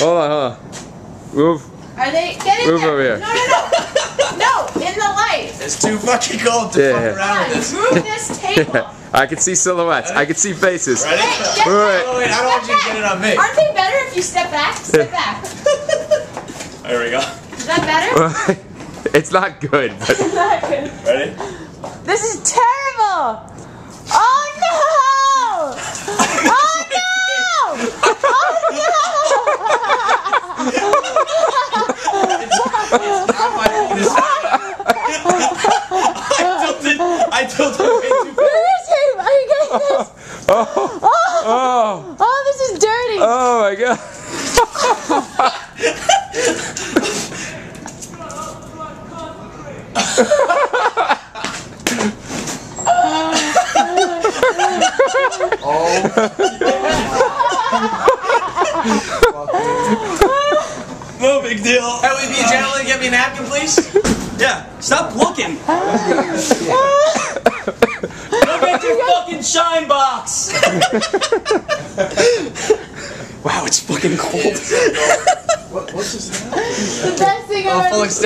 Hold on, hold on. Move. Are they? Get in Move there. over here. No, no, no. no, in the light. It's too fucking cold to Yeah. fuck Come around with this. move this table. I can see silhouettes. I can see faces. Ready? Hey, get Wait, wait. Oh, wait, I don't want you to get it on me. Aren't they better if you step back? Step back. There we go. Is that better? it's not good. But Not good. Ready? This is terrible. Oh no! Oh no! I tilted. I tilted way too far. Irritating. Are you getting this? Oh. oh, oh, Oh, this is dirty. oh my god. Oh. No big deal. Hey, will you be a gentleman and get me a napkin, please? Yeah. Stop looking. Look at your fucking shine box. wow, it's fucking cold. What's this? The best thing oh, I've ever Full extent.